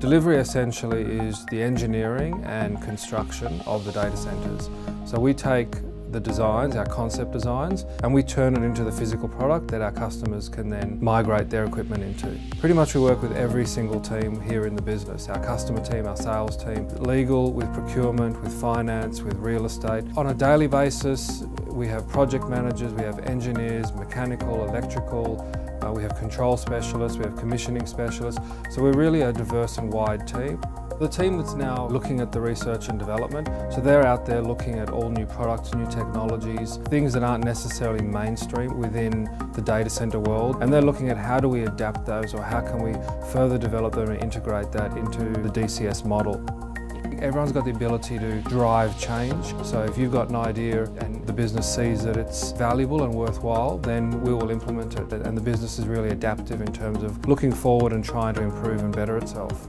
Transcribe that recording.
Delivery essentially is the engineering and construction of the data centres. So we take the designs, our concept designs, and we turn it into the physical product that our customers can then migrate their equipment into. Pretty much we work with every single team here in the business, our customer team, our sales team, legal, with procurement, with finance, with real estate. On a daily basis, we have project managers, we have engineers, mechanical, electrical, uh, we have control specialists, we have commissioning specialists, so we're really a diverse and wide team. The team that's now looking at the research and development, so they're out there looking at all new products, new technologies, things that aren't necessarily mainstream within the data center world, and they're looking at how do we adapt those or how can we further develop them and integrate that into the DCS model. Everyone's got the ability to drive change. So if you've got an idea and business sees that it's valuable and worthwhile, then we will implement it. And the business is really adaptive in terms of looking forward and trying to improve and better itself.